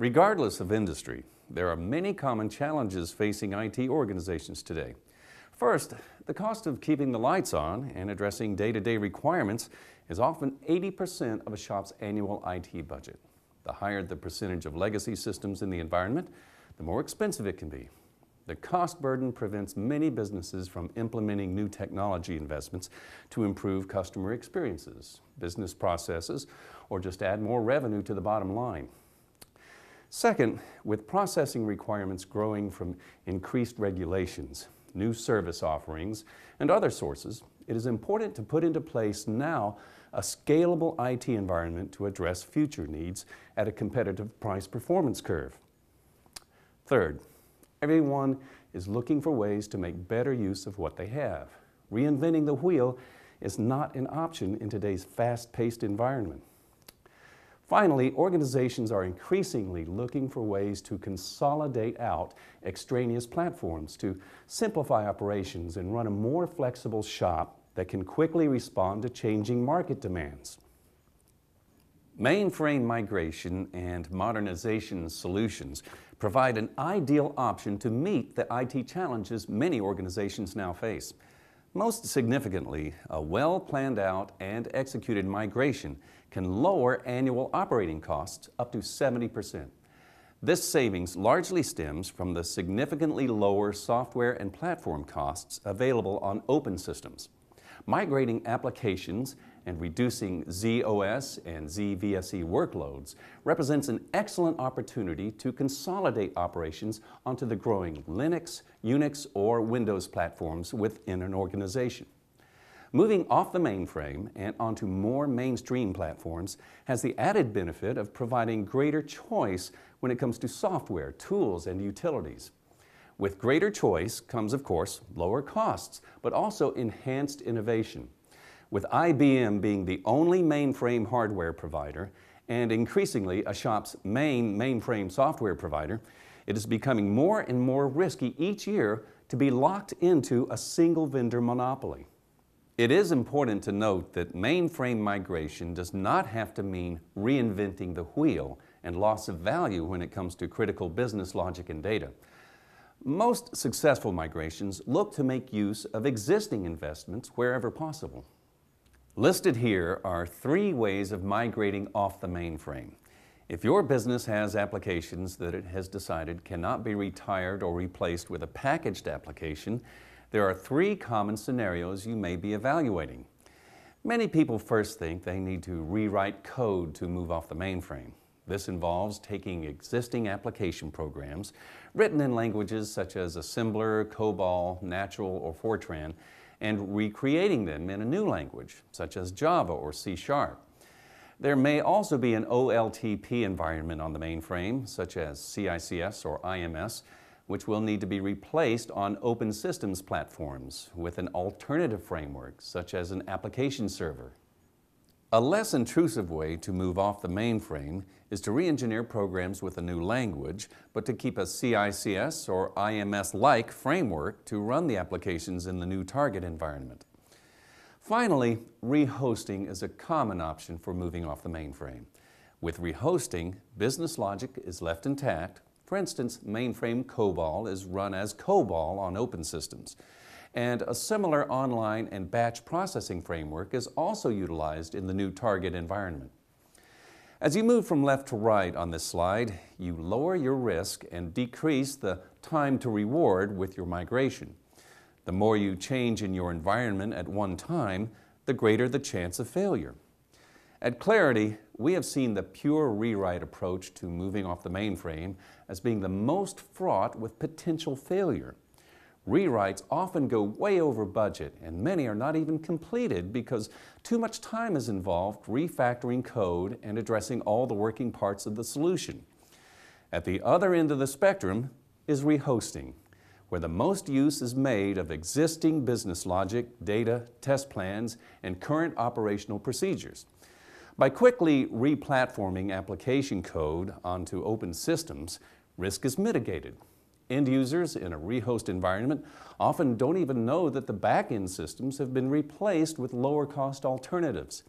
Regardless of industry, there are many common challenges facing IT organizations today. First, the cost of keeping the lights on and addressing day-to-day requirements is often 80% of a shop's annual IT budget. The higher the percentage of legacy systems in the environment, the more expensive it can be. The cost burden prevents many businesses from implementing new technology investments to improve customer experiences, business processes, or just add more revenue to the bottom line. Second, with processing requirements growing from increased regulations, new service offerings, and other sources, it is important to put into place now a scalable IT environment to address future needs at a competitive price performance curve. Third, everyone is looking for ways to make better use of what they have. Reinventing the wheel is not an option in today's fast-paced environment. Finally, organizations are increasingly looking for ways to consolidate out extraneous platforms to simplify operations and run a more flexible shop that can quickly respond to changing market demands. Mainframe migration and modernization solutions provide an ideal option to meet the IT challenges many organizations now face. Most significantly, a well-planned out and executed migration can lower annual operating costs up to 70%. This savings largely stems from the significantly lower software and platform costs available on open systems. Migrating applications and reducing z/OS and z/VSE workloads represents an excellent opportunity to consolidate operations onto the growing Linux, Unix, or Windows platforms within an organization. Moving off the mainframe and onto more mainstream platforms has the added benefit of providing greater choice when it comes to software, tools, and utilities. With greater choice comes, of course, lower costs, but also enhanced innovation. With IBM being the only mainframe hardware provider and increasingly a shop's main mainframe software provider, it is becoming more and more risky each year to be locked into a single vendor monopoly. It is important to note that mainframe migration does not have to mean reinventing the wheel and loss of value when it comes to critical business logic and data. Most successful migrations look to make use of existing investments wherever possible. Listed here are three ways of migrating off the mainframe. If your business has applications that it has decided cannot be retired or replaced with a packaged application, there are three common scenarios you may be evaluating. Many people first think they need to rewrite code to move off the mainframe. This involves taking existing application programs written in languages such as Assembler, COBOL, Natural, or Fortran and recreating them in a new language such as Java or C Sharp. There may also be an OLTP environment on the mainframe such as CICS or IMS which will need to be replaced on open systems platforms with an alternative framework, such as an application server. A less intrusive way to move off the mainframe is to re-engineer programs with a new language, but to keep a CICS or IMS-like framework to run the applications in the new target environment. Finally, rehosting is a common option for moving off the mainframe. With rehosting, business logic is left intact for instance, mainframe COBOL is run as COBOL on open systems. And a similar online and batch processing framework is also utilized in the new target environment. As you move from left to right on this slide, you lower your risk and decrease the time to reward with your migration. The more you change in your environment at one time, the greater the chance of failure. At Clerity, we have seen the pure rewrite approach to moving off the mainframe as being the most fraught with potential failure. Rewrites often go way over budget and many are not even completed because too much time is involved refactoring code and addressing all the working parts of the solution. At the other end of the spectrum is rehosting, where the most use is made of existing business logic, data, test plans, and current operational procedures. By quickly replatforming application code onto open systems, risk is mitigated. End users in a rehost environment often don't even know that the back-end systems have been replaced with lower cost alternatives.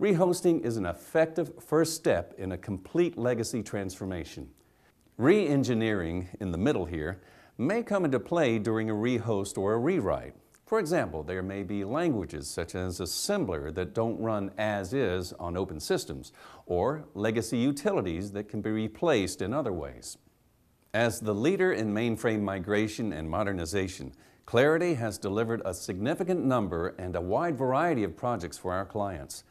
Rehosting is an effective first step in a complete legacy transformation. Re-engineering in the middle here may come into play during a rehost or a rewrite. For example, there may be languages such as assembler that don't run as is on open systems, or legacy utilities that can be replaced in other ways. As the leader in mainframe migration and modernization, Clerity has delivered a significant number and a wide variety of projects for our clients.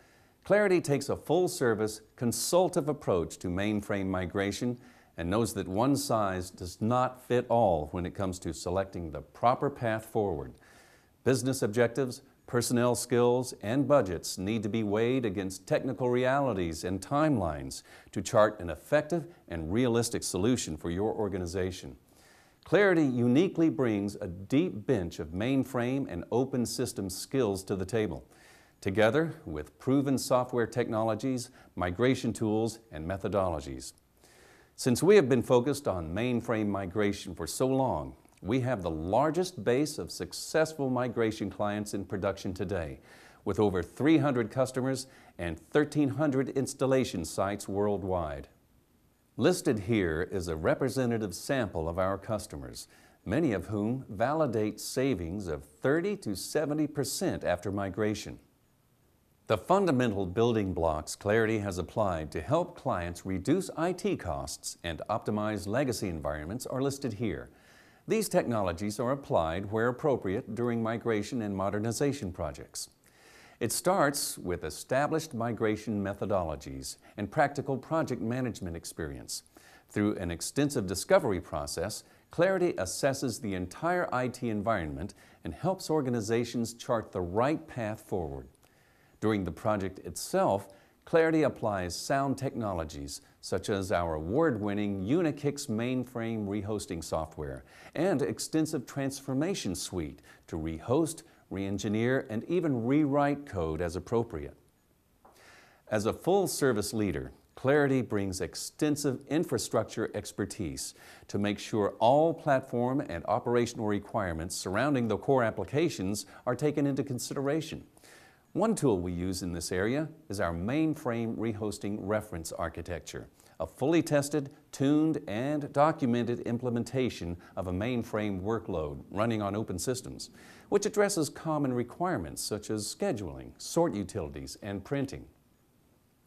Clerity takes a full-service, consultative approach to mainframe migration and knows that one size does not fit all when it comes to selecting the proper path forward. Business objectives, personnel skills, and budgets need to be weighed against technical realities and timelines to chart an effective and realistic solution for your organization. Clerity uniquely brings a deep bench of mainframe and open system skills to the table, together with proven software technologies, migration tools, and methodologies. Since we have been focused on mainframe migration for so long, we have the largest base of successful migration clients in production today, with over 300 customers and 1,300 installation sites worldwide. Listed here is a representative sample of our customers, many of whom validate savings of 30 to 70% after migration. The fundamental building blocks Clerity has applied to help clients reduce IT costs and optimize legacy environments are listed here. These technologies are applied where appropriate during migration and modernization projects. It starts with established migration methodologies and practical project management experience. Through an extensive discovery process, Clerity assesses the entire IT environment and helps organizations chart the right path forward. During the project itself, Clerity applies sound technologies such as our award-winning Unikix mainframe rehosting software and extensive transformation suite to rehost, re-engineer, and even rewrite code as appropriate. As a full-service leader, Clerity brings extensive infrastructure expertise to make sure all platform and operational requirements surrounding the core applications are taken into consideration. One tool we use in this area is our mainframe rehosting reference architecture, a fully tested, tuned, and documented implementation of a mainframe workload running on open systems, which addresses common requirements such as scheduling, sort utilities, and printing.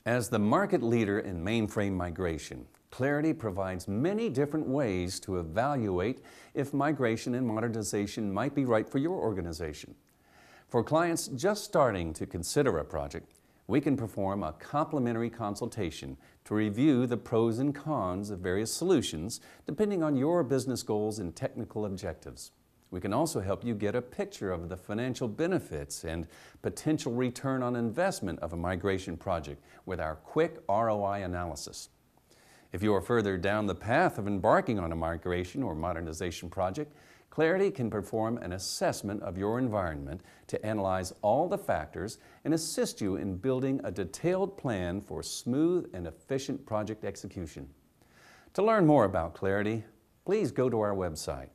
As the market leader in mainframe migration, Clerity provides many different ways to evaluate if migration and modernization might be right for your organization. For clients just starting to consider a project, we can perform a complimentary consultation to review the pros and cons of various solutions depending on your business goals and technical objectives. We can also help you get a picture of the financial benefits and potential return on investment of a migration project with our quick ROI analysis. If you are further down the path of embarking on a migration or modernization project, Clerity can perform an assessment of your environment to analyze all the factors and assist you in building a detailed plan for smooth and efficient project execution. To learn more about Clerity, please go to our website.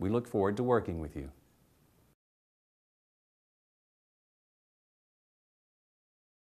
We look forward to working with you.